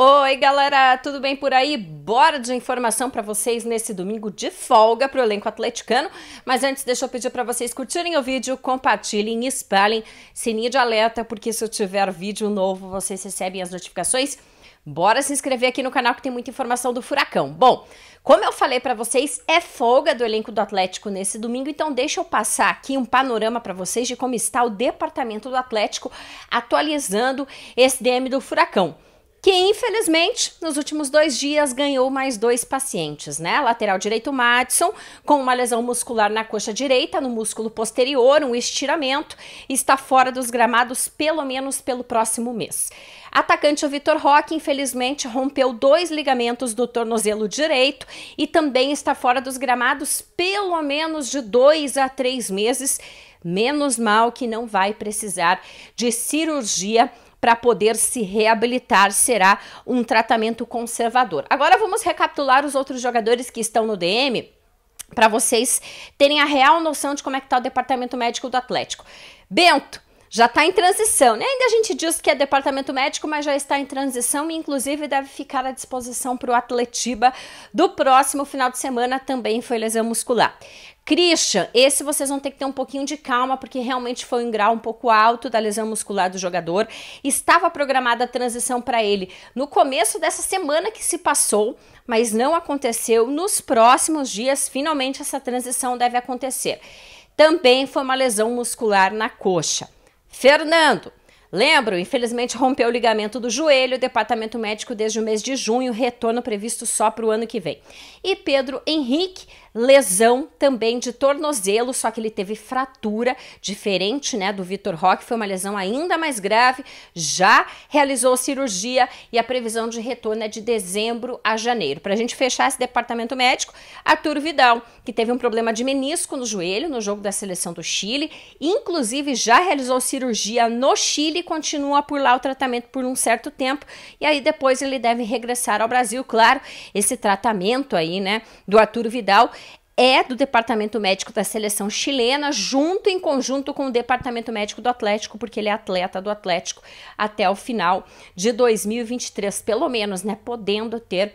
Oi, galera, tudo bem por aí? Bora de informação para vocês nesse domingo de folga para o elenco atleticano. Mas antes, deixa eu pedir para vocês curtirem o vídeo, compartilhem, espalhem, sininho de alerta, porque se eu tiver vídeo novo, vocês recebem as notificações. Bora se inscrever aqui no canal que tem muita informação do Furacão. Bom, como eu falei para vocês, é folga do elenco do Atlético nesse domingo, então deixa eu passar aqui um panorama para vocês de como está o departamento do Atlético atualizando esse DM do Furacão que infelizmente nos últimos dois dias ganhou mais dois pacientes, né? Lateral direito Madison, com uma lesão muscular na coxa direita, no músculo posterior, um estiramento, está fora dos gramados pelo menos pelo próximo mês. Atacante o Vitor Roque, infelizmente, rompeu dois ligamentos do tornozelo direito e também está fora dos gramados pelo menos de dois a três meses. Menos mal que não vai precisar de cirurgia para poder se reabilitar será um tratamento conservador. Agora vamos recapitular os outros jogadores que estão no DM para vocês terem a real noção de como é que está o departamento médico do Atlético. Bento, já está em transição. Né? Ainda a gente diz que é departamento médico, mas já está em transição e, inclusive, deve ficar à disposição para o Atletiba do próximo final de semana. Também foi lesão muscular. Christian, esse vocês vão ter que ter um pouquinho de calma, porque realmente foi um grau um pouco alto da lesão muscular do jogador. Estava programada a transição para ele no começo dessa semana que se passou, mas não aconteceu. Nos próximos dias, finalmente, essa transição deve acontecer. Também foi uma lesão muscular na coxa. Fernando, lembro, infelizmente rompeu o ligamento do joelho, o departamento médico desde o mês de junho, retorno previsto só para o ano que vem. E Pedro Henrique lesão também de tornozelo, só que ele teve fratura, diferente né, do Vitor Roque, foi uma lesão ainda mais grave, já realizou cirurgia e a previsão de retorno é de dezembro a janeiro. Para a gente fechar esse departamento médico, Arturo Vidal, que teve um problema de menisco no joelho no jogo da seleção do Chile, inclusive já realizou cirurgia no Chile e continua por lá o tratamento por um certo tempo, e aí depois ele deve regressar ao Brasil, claro, esse tratamento aí, né, do Arturo Vidal é do departamento médico da seleção chilena, junto em conjunto com o departamento médico do Atlético, porque ele é atleta do Atlético até o final de 2023, pelo menos, né? Podendo ter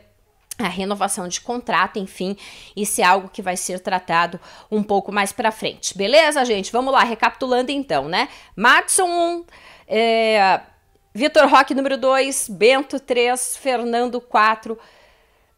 a renovação de contrato, enfim, isso é algo que vai ser tratado um pouco mais para frente. Beleza, gente? Vamos lá, recapitulando então, né? Matson 1, é, Vitor Roque número 2, Bento 3, Fernando 4,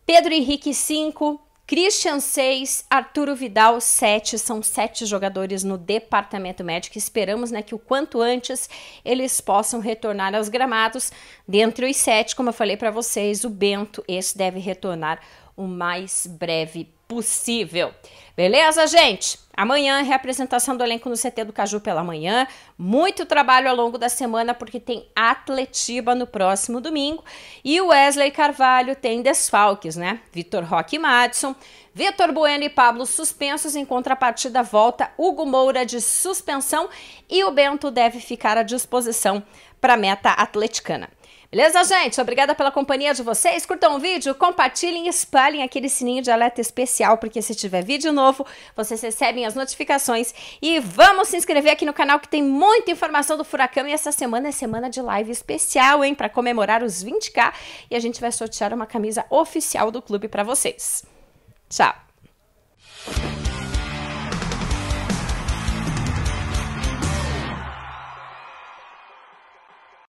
Pedro Henrique 5, Christian 6, Arturo Vidal 7, são sete jogadores no departamento médico. Esperamos né, que o quanto antes eles possam retornar aos gramados. Dentre os sete, como eu falei para vocês, o Bento, esse deve retornar o mais breve possível. Beleza, gente? Amanhã, reapresentação do elenco no CT do Caju pela manhã. Muito trabalho ao longo da semana, porque tem Atletiba no próximo domingo. E o Wesley Carvalho tem desfalques, né? Vitor Roque e Madison. Vitor Bueno e Pablo suspensos. Em contrapartida, volta Hugo Moura de suspensão. E o Bento deve ficar à disposição para a meta atleticana. Beleza, gente? Obrigada pela companhia de vocês. Curtam o vídeo, compartilhem espalhem aquele sininho de alerta especial, porque se tiver vídeo novo, vocês recebem as notificações. E vamos se inscrever aqui no canal que tem muita informação do Furacão. E essa semana é semana de live especial, hein? Para comemorar os 20k. E a gente vai sortear uma camisa oficial do clube para vocês. Tchau!